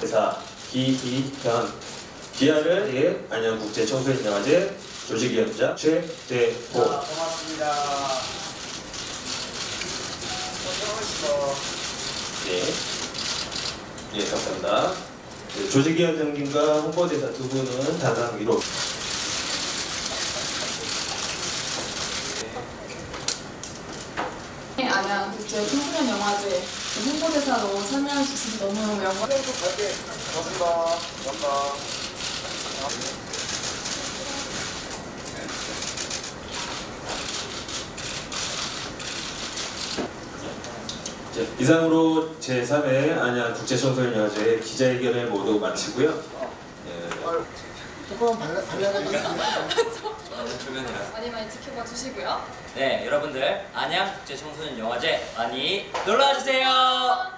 대사 기희현 기아를 예, 안양국제 청소년 영화제 조직위원장 최대호 고맙습니다. 네. 예, 감사합니다. 네, 조직위원장님과 홍보대사 두 분은 단상 위로 안양 국제 청소년 영화제 홍보대사로 참여할 수 있어서 너무 영광. 고맙습니다. 감사합니다. 이제 이상으로 제3회 안양 국제청소년 영화제 기자회견을 모두 마치고요. 예, 조금 발라 발 라가지고. 많이 많이 지켜봐 주시고요. 네, 여러분들 안양 국제 청소년 영화제 많이 놀러 와 주세요.